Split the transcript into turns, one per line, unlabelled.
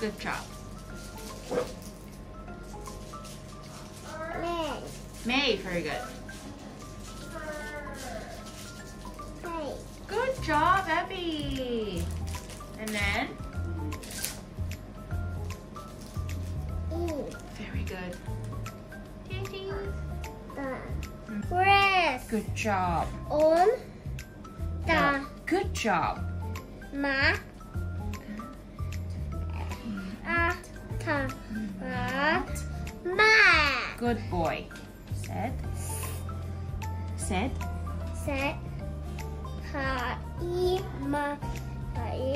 Good job.
Leg.
May, very good.
Hey.
Good job, Abby. And then,
E.
very good. Ding, ding.
Rest.
Good job.
On. The.
Good job.
Ma.
Good boy. Set. Set.
Set. Ha. I. Ma. Ha. I.